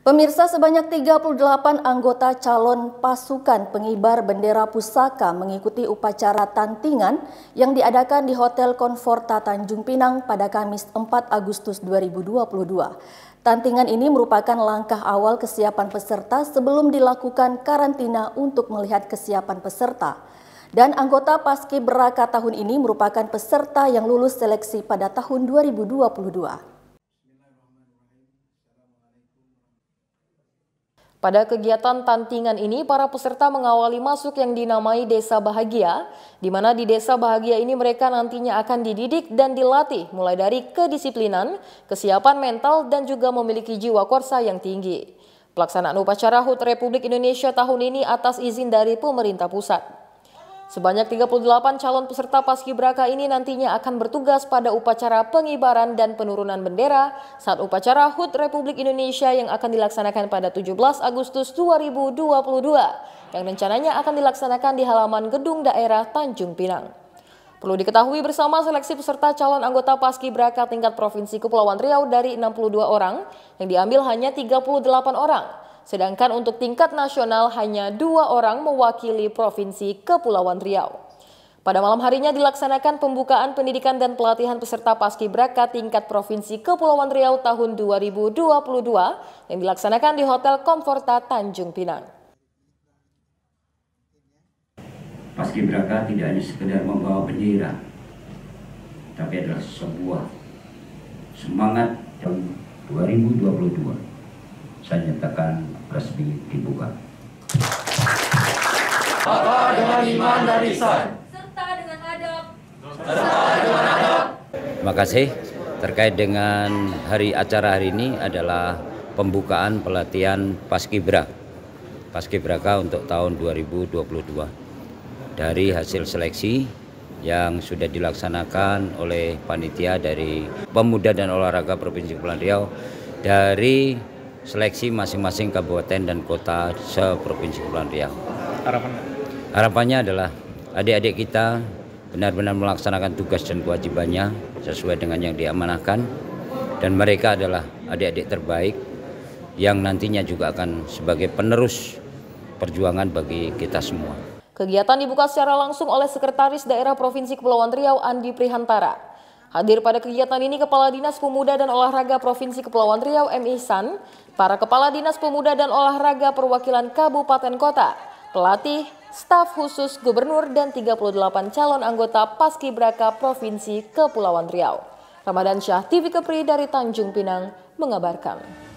Pemirsa sebanyak 38 anggota calon pasukan pengibar bendera pusaka mengikuti upacara tantingan yang diadakan di Hotel Konforta Tanjung Pinang pada Kamis 4 Agustus 2022. Tantingan ini merupakan langkah awal kesiapan peserta sebelum dilakukan karantina untuk melihat kesiapan peserta. Dan anggota Paski Beraka tahun ini merupakan peserta yang lulus seleksi pada tahun 2022. Pada kegiatan tantingan ini, para peserta mengawali masuk yang dinamai Desa Bahagia, di mana di Desa Bahagia ini mereka nantinya akan dididik dan dilatih mulai dari kedisiplinan, kesiapan mental, dan juga memiliki jiwa korsa yang tinggi. Pelaksanaan upacara HUT Republik Indonesia tahun ini atas izin dari pemerintah pusat. Sebanyak 38 calon peserta Paskibraka ini nantinya akan bertugas pada upacara pengibaran dan penurunan bendera saat upacara HUT Republik Indonesia yang akan dilaksanakan pada 17 Agustus 2022 yang rencananya akan dilaksanakan di halaman gedung daerah Tanjung Pinang. Perlu diketahui bersama seleksi peserta calon anggota Paskibraka tingkat Provinsi Kepulauan Riau dari 62 orang yang diambil hanya 38 orang Sedangkan untuk tingkat nasional hanya dua orang mewakili Provinsi Kepulauan Riau. Pada malam harinya dilaksanakan pembukaan pendidikan dan pelatihan peserta Paskibraka tingkat Provinsi Kepulauan Riau tahun 2022 yang dilaksanakan di Hotel Komforta Tanjung Pinang. Paskibraka tidak hanya sekedar membawa bendera, tapi adalah sebuah semangat tahun 2022 saya nyatakan resmi dibuka. Apa dengan iman dan ihsan serta dengan adab serta dengan adab. Terima kasih. Terkait dengan hari acara hari ini adalah pembukaan pelatihan Paskibra. Paskibraka untuk tahun 2022. Dari hasil seleksi yang sudah dilaksanakan oleh panitia dari Pemuda dan Olahraga Provinsi Kepulauan Riau dari seleksi masing-masing kabupaten dan kota seprovinsi Kepulauan Riau. Harapan? Harapannya adalah adik-adik kita benar-benar melaksanakan tugas dan kewajibannya sesuai dengan yang diamanahkan dan mereka adalah adik-adik terbaik yang nantinya juga akan sebagai penerus perjuangan bagi kita semua. Kegiatan dibuka secara langsung oleh Sekretaris Daerah Provinsi Kepulauan Riau Andi Prihantara. Hadir pada kegiatan ini Kepala Dinas Pemuda dan Olahraga Provinsi Kepulauan Riau M. Ihsan, para Kepala Dinas Pemuda dan Olahraga perwakilan Kabupaten Kota, pelatih, staf khusus gubernur dan 38 calon anggota Paskibraka Provinsi Kepulauan Riau. Ramadan Syah TV Kepri dari Tanjung Pinang mengabarkan.